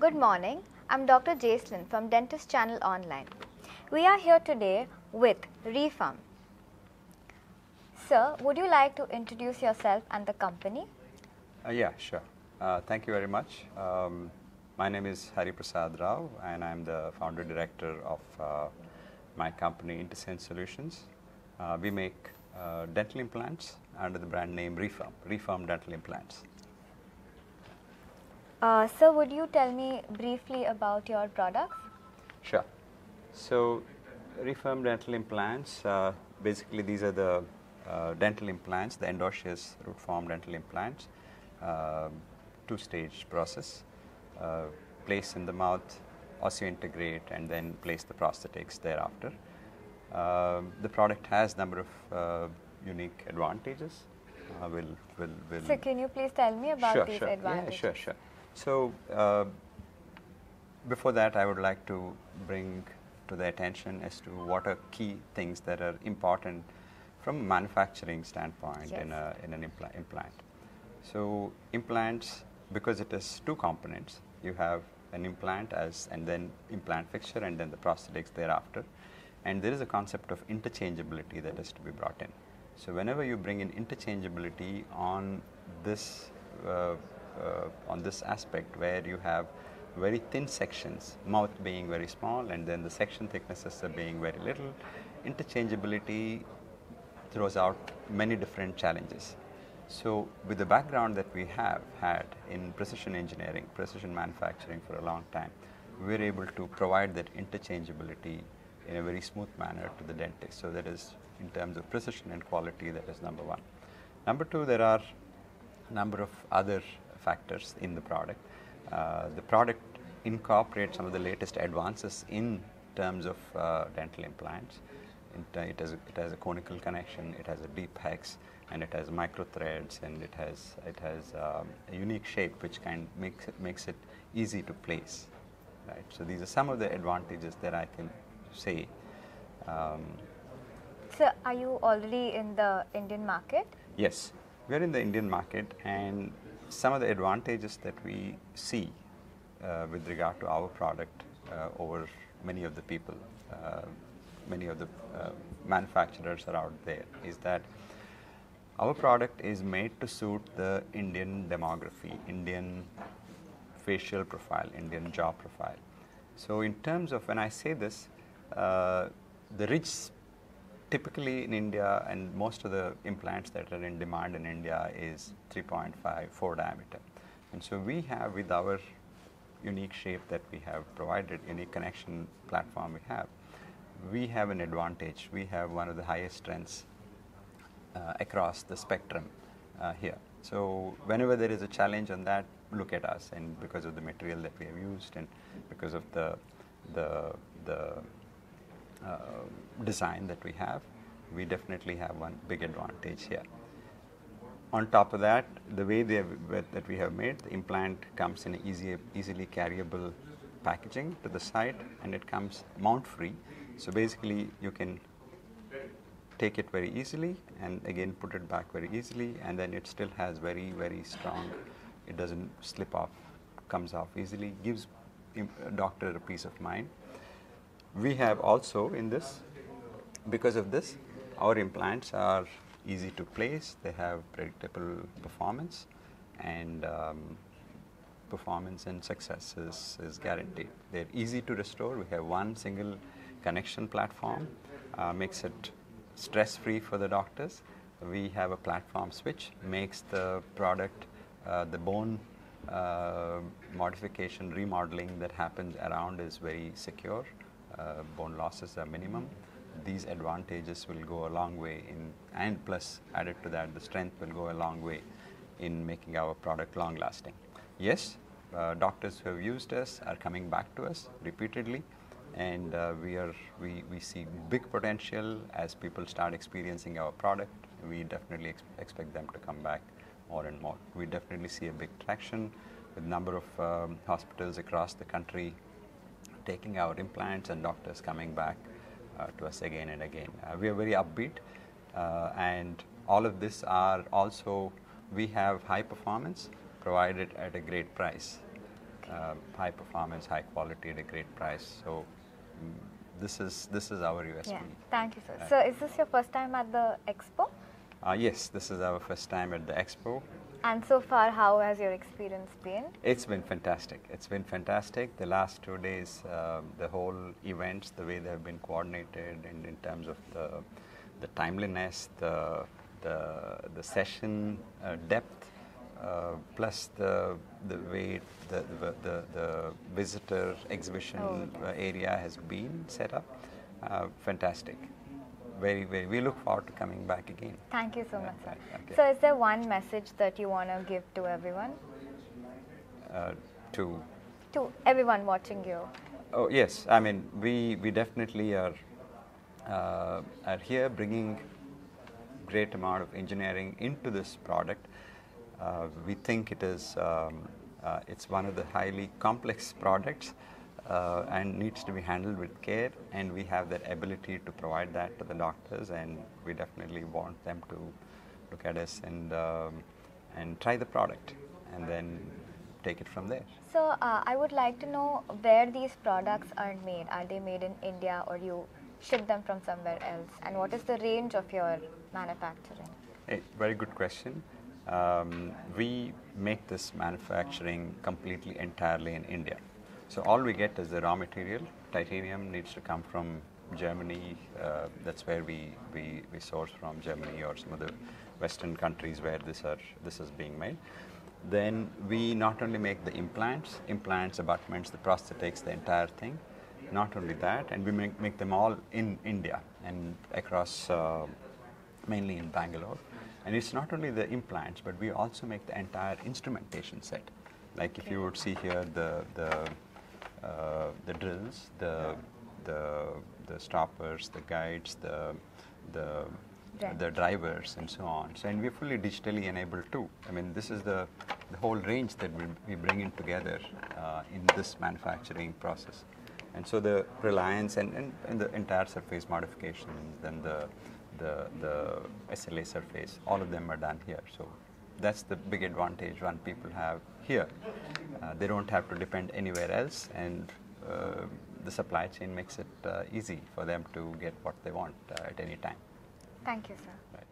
Good morning. I'm Dr. Jaslyn from Dentist Channel Online. We are here today with Refirm. Sir, would you like to introduce yourself and the company? Uh, yeah, sure. Uh, thank you very much. Um, my name is Hari Prasad Rao, and I'm the founder director of uh, my company, IntEssence Solutions. Uh, we make uh, dental implants under the brand name Refirm, Refirm Dental Implants. Uh, sir, would you tell me briefly about your products? Sure. So, Refirm Dental Implants, uh, basically these are the uh, dental implants, the endosseous root form dental implants, uh, two-stage process, uh, place in the mouth, osseointegrate, and then place the prosthetics thereafter. Um, the product has a number of uh, unique advantages. Uh, we'll, we'll, we'll So, can you please tell me about sure, these sure. advantages? Yeah, sure, sure. So, uh, before that, I would like to bring to the attention as to what are key things that are important from a manufacturing standpoint in, a, in an impla- implant. So, implants, because it is two components, you have an implant as and then implant fixture and then the prosthetics thereafter. And there is a concept of interchangeability that has to be brought in. So whenever you bring in interchangeability on this uh, Uh, on this aspect where you have very thin sections, mouth being very small and then the section thicknesses are being very little, interchangeability throws out many different challenges. So, with the background that we have had in precision engineering, precision manufacturing for a long time, we're able to provide that interchangeability in a very smooth manner to the dentist. So, that is in terms of precision and quality, that is number one. Number two, there are a number of other factors in the product. Uh, the product incorporates some of the latest advances in terms of uh, dental implants. It, uh, it, has a, it has a conical connection, it has a deep hex, and it has micro threads, and it has it has um, a unique shape which kind makes it makes it easy to place. Right. So these are some of the advantages that I can say. Um, Sir, are you already in the Indian market? Yes, we are in the Indian market, and some of the advantages that we see uh, with regard to our product uh, over many of the people, uh, many of the uh, manufacturers are out there, is that our product is made to suit the Indian demography, Indian facial profile, Indian jaw profile. So, in terms of when I say this, uh, the rich typically in India and most of the implants that are in demand in India is 3.5, 4 diameter. And so we have with our unique shape that we have provided, unique connection platform we have, we have an advantage. We have one of the highest strengths uh, across the spectrum uh, here. So whenever there is a challenge on that, look at us. And because of the material that we have used, and because of the the the Uh, design that we have, we definitely have one big advantage here. On top of that, the way have, that we have made, the implant comes in easy, easily carryable packaging to the site, and it comes mount free. So basically, you can take it very easily and again put it back very easily and then it still has very very strong it doesn't slip off comes off easily gives a doctor a peace of mind we have also in this because of this our implants are easy to place. They have predictable performance and um, performance and success is, is guaranteed. They're easy to restore. We have one single connection platform uh, makes it stress free for the doctors. We have a platform switch makes the product uh, the bone uh, modification remodeling that happens around is very secure bone losses are minimum. These advantages will go a long way in and plus added to that the strength will go a long way in making our product long lasting yes uh, doctors who have used us are coming back to us repeatedly and uh, we are we, we see big potential as people start experiencing our product. We definitely ex- expect them to come back more and more. We definitely see a big traction with number of um, hospitals across the country taking our implants and doctors coming back uh, to us again and again uh, we are very upbeat uh, and all of this are also we have high performance provided at a great price uh, high performance, high quality at a great price. So mm, this is this is our USP. Yeah. Thank you, sir. Right. So, is this your first time at the expo? Uh, yes, this is our first time at the expo. And so far, how has your experience been? It's been fantastic. It's been fantastic. The last two days, uh, the whole events, the way they have been coordinated, and in terms of the the timeliness, the the the session uh, depth, uh, plus the the way the the, the, the visitor exhibition Oh, uh, area has been set up, uh, fantastic. Very, very. We look forward to coming back again. Thank you so Right, much, sir. right, okay. So, is there one message that you want to give to everyone? Uh, to To everyone watching you? Oh yes, I mean we we definitely are uh, are here bringing great amount of engineering into this product. Uh, we think it is um, uh, it's one of the highly complex products uh, and needs to be handled with care, and we have that ability to provide that to the doctors, and we definitely want them to look at us and um, and try the product, and then take it from there. So, uh, I would like to know where these products are made. Are they made in India or you ship them from somewhere else? And what is the range of your manufacturing? Hey, very good question. Um, we make this manufacturing completely entirely in India. So all we get is the raw material. Titanium needs to come from Germany. Uh, that's where we, we, we source from Germany or some of the Western countries where this are this is being made. Then we not only make the implants, implants, abutments, the prosthetics, the entire thing. Not only that, and we make, make them all in India and across uh, mainly in Bangalore. And it's not only the implants, but we also make the entire instrumentation set. Like if you would see here the the the drills, the the the stoppers, the guides, the the Right. the drivers and so on. So and we're fully digitally enabled too. I mean this is the the whole range that we we bring in together uh, in this manufacturing process. And so the reliance and, and, and the entire surface modifications, then the, the, the SLA surface, all of them are done here. So that's the big advantage one people have here. Uh, they don't have to depend anywhere else, and uh, the supply chain makes it uh, easy for them to get what they want uh, at any time. Thank you, sir. Right.